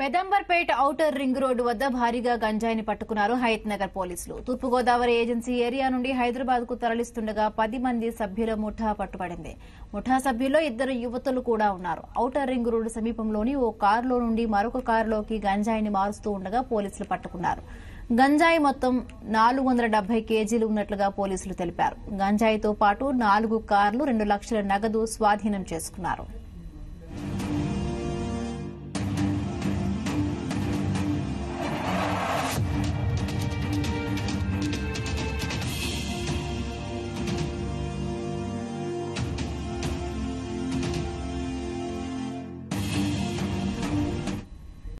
పెదంబర్పేట outer ring road వద్ద భారీగా గంజాయిని పట్టుకున్నారు హయత్ నగర్ పోలీసులు. తూర్పుగోదావరి ఏజెన్సీ ఏరియా నుండి హైదరాబాద్కు తరలిస్తుండగా పది మంది సభ్యుల ముఠా పట్టుబడింది. ముఠా సభ్యుల్లో ఇద్దరు యువతులు కూడా ఉన్నారు. ఔటర్ రింగ్ రోడ్డు సమీపంలోని ఓ కారులో నుండి మరొక కారులోకి గంజాయిని మారుస్తూ ఉండగా పోలీసులు పట్టుకున్నారు. గంజాయి మొత్తం నాలుగు వందల డెబ్బై కేజీలు ఉన్నట్లుగా పోలీసులు తెలిపారు. గంజాయితో పాటు నాలుగు కార్లు రెండు లక్షల నగదు స్వాధీనం చేసుకున్నారు.